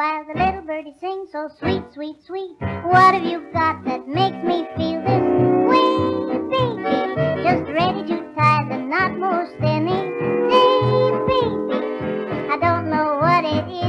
while the little birdie sings so sweet, sweet, sweet. What have you got that makes me feel know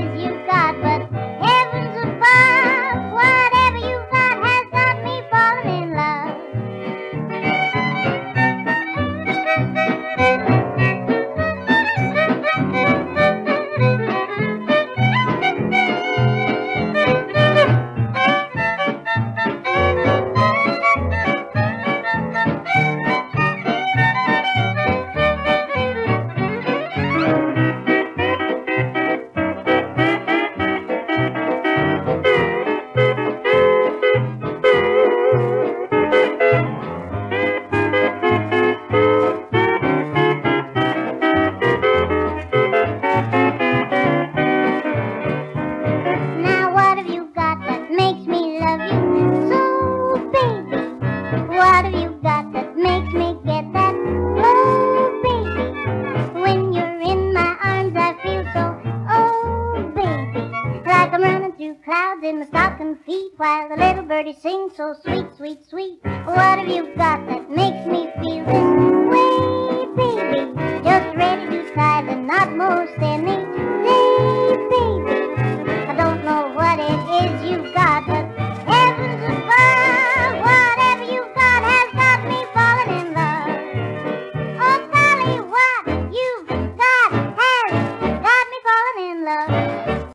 clouds in my stocking feet while the little birdie sings so sweet, sweet, sweet. What have you got that makes me feel this way, baby? Just ready to slide and not most any.